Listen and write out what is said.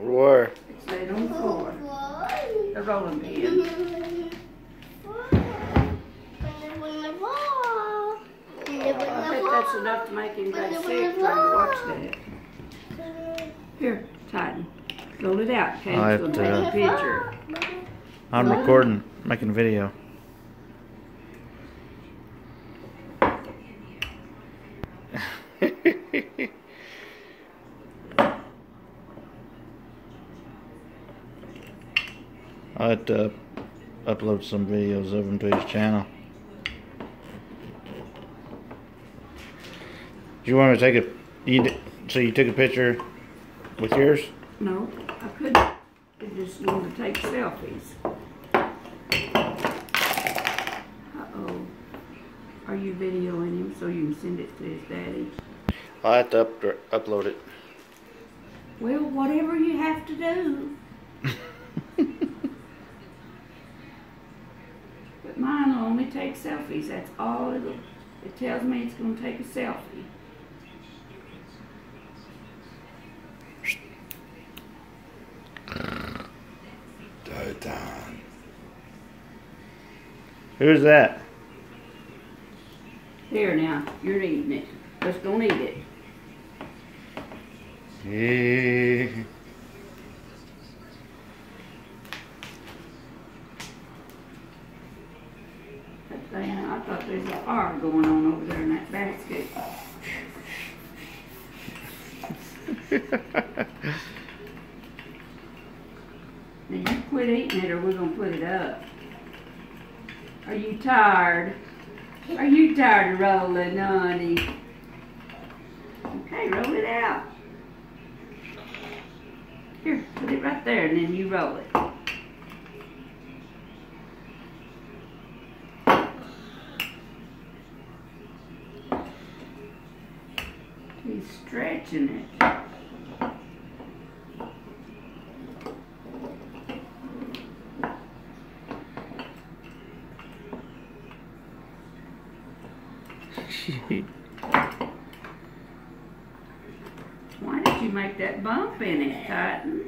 Where? It's laid on the floor. The rolling pin. I think that's enough to make anybody sick trying to watch that. Here, Titan. Roll it out. Kane's I gonna have to- a picture. I'm recording, making video. I have to upload some videos of him to his channel. Do you want me to take a? You so you took a picture with yours? No, I couldn't. I just wanted to take selfies. Uh-oh. Are you videoing him so you can send it to his daddy? I have to up, upload it. Well, whatever you have to do. But mine will only take selfies. That's all it'll, it tells me it's gonna take a selfie. Titan. Who's that? Here now, you're eating it. Just don't eat it. Yeah. That thing, uh, I thought there's a fire going on over there in that basket. Now you quit eating it or we're gonna put it up. Are you tired? Are you tired of rolling, honey? Okay, roll it out. Here, put it right there and then you roll it. He's stretching it. Why did you make that bump in it, Titan?